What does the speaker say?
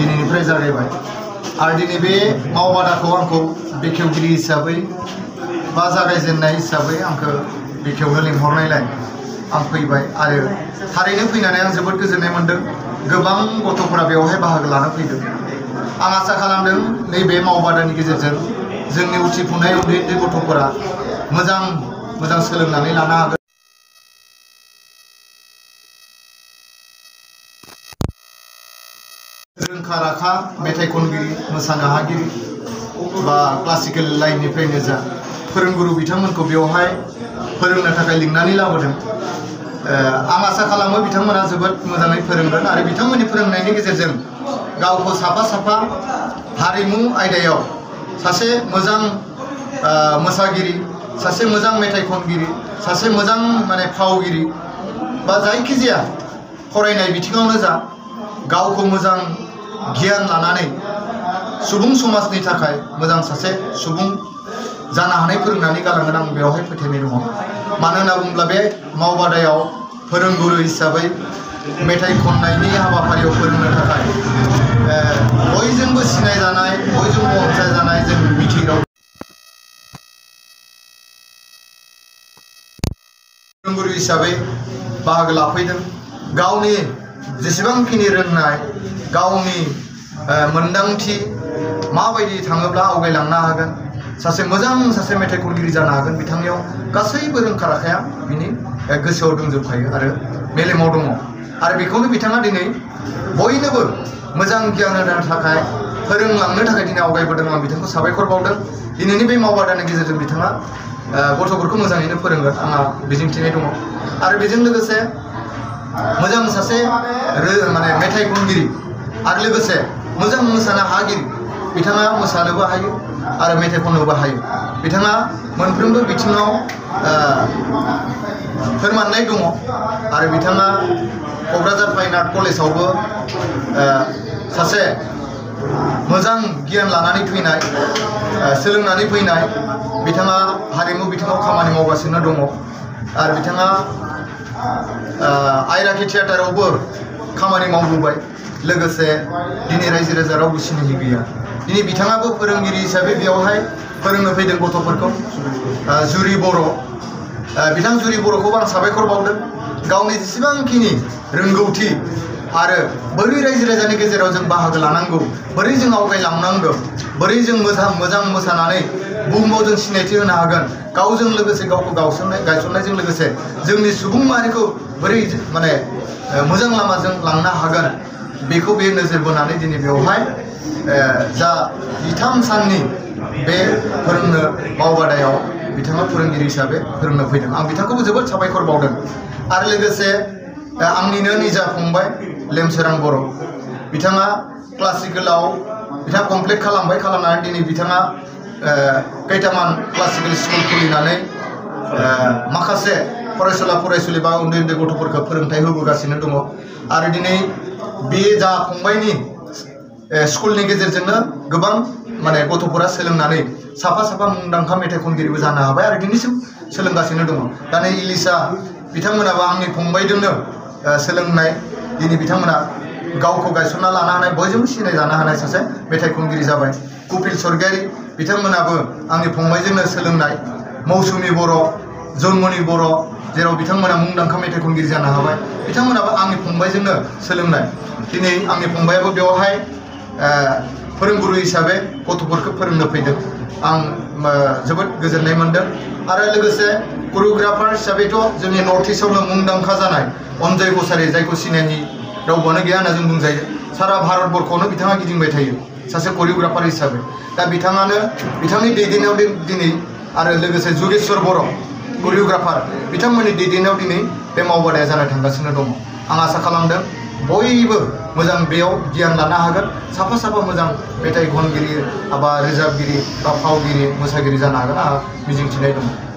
दिनैनिफ्राय जागायबाय। आरो दिनै बे मावबादाखौ आंखौ बेखेवगिरि हिसाबै बा जागायजेननाय हिसाबै आंखौ बेखेवनो लिंहरनायलाय आं फैबाय आरो थारैनो फैनानै आं जोबोद गोजोननाय बेवहाय नैबे मावबादानि गेजेरजों जोंनि उथिफुनाय उन्दै उन्दै गथ'फोरा मोजां मोजां सोलोंनानै लानो हागोन। रोंखा राखा मेथाइ खनगिरि, मोसानो हागिरि बा क्लासिकेल लाइननिफ्रायनो जा फोरोंगुरु बिथांमोनखौ बेवहाय फोरोंनो थाखाय लिंनानै लाबोदों। आं आसा खालामो बिथांमोना जोबोद मोजाङै फोरोंगोन आरो बिथांमोननि फोरोंनायनि गेजेरजों गावखौ साफा साफा हारिमु आयदायाव सासे मोजां मोसागिरि, सासे मोजां मेथाइ खनगिरि, सासे मोजां माने फावगिरि बा जायखिजाया फरायनाय बिथिङावनो जा गावखौ मोजां गियान लानानै सुबुं समाजनि थाखाय मोजां सासे सुबुं जानो हानाय फोरोंनानै गालांगोन आं बेवहाय फोथायनाय दङ। मानो मावबादायाव फोरोंगुरु हिसाबै मेथाइ खननायनि हाबाफारियाव फोरोंनो थाखाय बयजोंबो सिनायजानाय, बयजोंबो अनसायजानाय जों मिथिराव फोरोंगुरु हिसाबै बाहागो लाफैदों। गावनि जेसेबांखिनि रोंनाय गावनि मोन्दांथि माबायदि थाङोब्ला आवगायलांनो हागोन, सासे मोजां सासे मेथाइ खनगिरि जानो हागोन, बिथांनियाव गासैबो रोंखा राखाया बिनि गोसोआव दंजोबखायो आरो मेलेमाव दङ। आरो बेखौनो बिथाङा दिनै बयनोबो मोजां गियान होनो थाखाय, फोरोंलांनो थाखाय दिनै आवगायबोदों आं बिथांखौ साबायखर बावदों। दिनैनि बे मावबादानि गेजेरजों बिथाङा गथ'फोरखौ मोजाङैनो फोरोंगोन, आंहा मिजिंथिनाय दङ। आरो बेजों लोगोसे मोजां सासे माने मेथाइ खनगिरि आरो लोगोसे मोजां मोसानो हागिरि बिथाङा मोसानोबो हायो आरो मेथाइ खननोबो हायो बिथाङा मोनफ्रोमबो बिथिङाव फोरमाननाय दङ आरो बिथाङा क'क्राझार फाइन आर्ट कलेजावबो सासे मोजां गियान लानानै फैनाय सोलोंनानै फैनाय बिथाङा हारिमु बिथिङाव खामानि मावगासिनो दङ आरो बिथाङा आइराखि थियेटारावबो खामानि मावबोबाय लोगोसे दिनै रायजो राजा रावबो सिनायि गैया दिनै बिथाङाबो फोरोंगिरि हिसाबै बेवहाय फोरोंनो फैदों गथ'फोरखौ जुरि बर' बिथां जुरि बर'खौबो आं साबायखर बावदों गावनि जेसेबांखिनि रोंगौथि आरो बोरै रायजो राजानि गेजेराव जों बाहागो लानांगौ बोरै जों आवगायलांनांगौ बोरै जों मोजां मोजां मोसानानै बुहुमाव जों सिनायथि होनो हागोन गावजों लोगोसे गावखौ गावसननाय गायसननायजों लोगोसे जोंनि सुबुं माहारिखौ बोरै माने मोजां लामाजों लांनो हागोन बेखौ बे नोजोर बोनानै दिनै बेवहाय जा जिथाम साननि बे फोरोंनो मावबादायाव बिथाङा फोरोंगिरि हिसाबै फोरोंनो फैदों आं बिथांखौबो जोबोद साबायखर बावदों आरो लोगोसे आंनिनो निजा फंबाय लेमसोरां बर' बिथाङा क्लासिकेलाव बिथाङा कमप्लिट खालामबाय खालामनानै दिनै बिथाङा खैथामान क्लासिकेल स्कुल खुलिनानै माखासे फरायसुला फरायसुलि बा उन्दै उन्दै गथ'फोरखौ फोरोंथाइ होबोगासिनो दङ। आरो दिनै बे जा फंबायनि स्कुलनि गेजेरजोंनो गोबां माने गथ'फोरा सोलोंनानै साफा साफा मुंदांखा मेथाइ खनगिरिबो जानो हाबाय आरो दिनैसिम सोलोंगासिनो दङ। दा नै इलिसा बिथांमोनाबो आंनि फंबायजोंनो सोलोंनाय। दिनै बिथांमोना गावखौ गायसनना लानो हानाय, बयजोंबो सिनायजानो हानाय सासे मेथाइ खनगिरि जाबाय। कपिल स्वर्गियारि बिथांमोनाबो आंनि फंबायजोंनो सोलोंनाय मौसुमि बर' जन्मनि बर' जेराव बिथांमोना मुंदांखा मेथाइ खनगिरि जानो हाबाय बिथांमोनाबो आंनि फंबायजोंनो सोलोंनाय दिनै आंनि फंबायाबो बेवहाय फोरोंगुरु हिसाबै गथ'फोरखौ फोरोंनो फैदों आं जोबोद गोजोननाय मोन्दों आरो लोगोसे करिय'ग्राफार हिसाबैथ' जोंनि नर्थ इस्टआवनो मुंदांखा जानाय अनजय कसारि जायखौ सिनायनि रावबोआनो गैया होनना जों बुंजायो सारा भारतबर्षआवनो बिथाङा गिदिंबाय थायो सासे करिय'ग्राफार हिसाबै। दा बिथाङानो, बिथांनि दैदेननायाव दिनै आरो लोगोसे जुगेश्वर बर' जानो थांगासिनो दङ। आं आसा खालामदों, बयबो मोजां बेयाव गियान लानो हागोन। साफा साफा मोजां मेथाइ खनगिरि बा रोजाबगिरि बा फावगिरि, मोसागिरि जानो हागोन। मिजिंथिनाय दङ